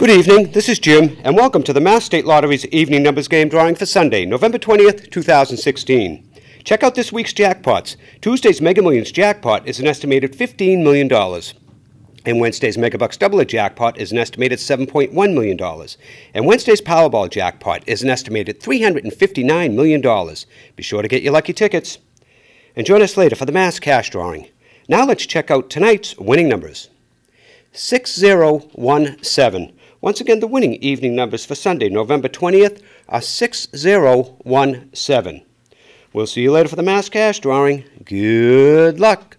Good evening, this is Jim, and welcome to the Mass State Lottery's evening numbers game drawing for Sunday, November 20th, 2016. Check out this week's jackpots. Tuesday's Mega Millions jackpot is an estimated $15 million. And Wednesday's Megabucks Doubler jackpot is an estimated $7.1 million. And Wednesday's Powerball jackpot is an estimated $359 million. Be sure to get your lucky tickets. And join us later for the mass cash drawing. Now let's check out tonight's winning numbers. 6017. Once again, the winning evening numbers for Sunday, November 20th, are 6017. We'll see you later for the mass cash drawing. Good luck.